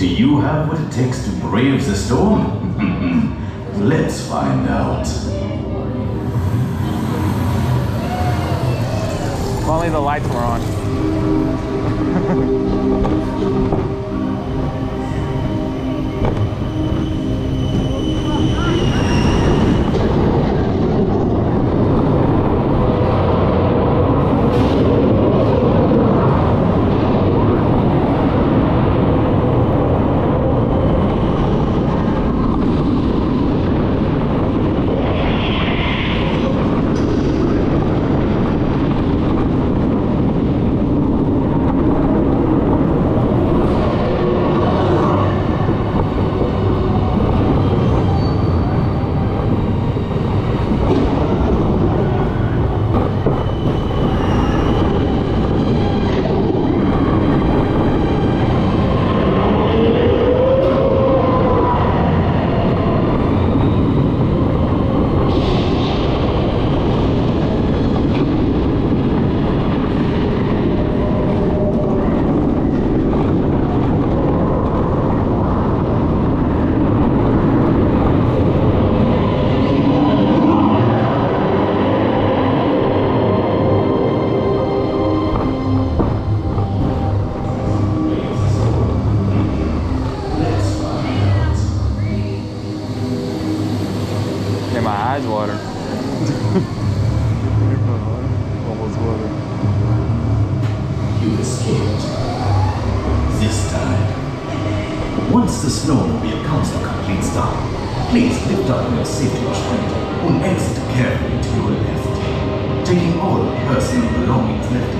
Do you have what it takes to brave the storm? Let's find out. If only the lights were on. My eyes water. Almost water. You escaped. This time. Once the snowmobile comes to a complete stop, please lift up your safety restraint and exit carefully to your left, taking all personal belongings left